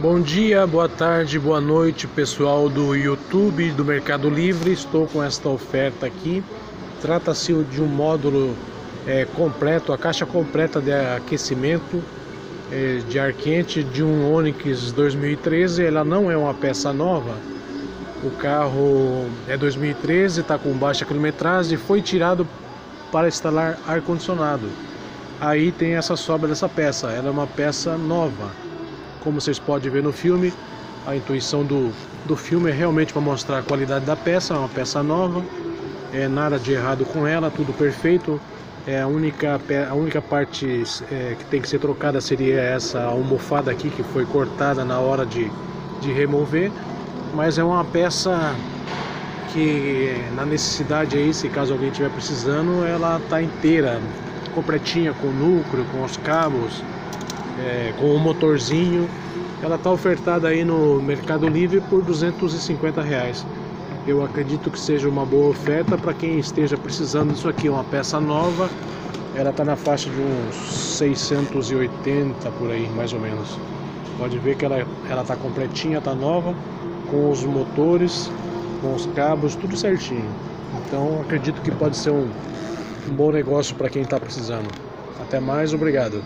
Bom dia, boa tarde, boa noite, pessoal do YouTube do Mercado Livre. Estou com esta oferta aqui. Trata-se de um módulo é, completo, a caixa completa de aquecimento é, de ar quente de um Onix 2013. Ela não é uma peça nova. O carro é 2013, está com baixa quilometragem foi tirado para instalar ar condicionado. Aí tem essa sobra dessa peça. Ela é uma peça nova como vocês podem ver no filme, a intuição do, do filme é realmente para mostrar a qualidade da peça, é uma peça nova, é nada de errado com ela, tudo perfeito. É a única, a única parte é, que tem que ser trocada seria essa almofada aqui que foi cortada na hora de, de remover, mas é uma peça que na necessidade aí, se caso alguém estiver precisando, ela está inteira, completinha com o núcleo, com os cabos, é, com o um motorzinho. Ela está ofertada aí no Mercado Livre por 250 reais. Eu acredito que seja uma boa oferta para quem esteja precisando disso aqui, uma peça nova. Ela está na faixa de uns 680 por aí, mais ou menos. Pode ver que ela ela está completinha, está nova, com os motores, com os cabos, tudo certinho. Então acredito que pode ser um, um bom negócio para quem está precisando. Até mais, obrigado.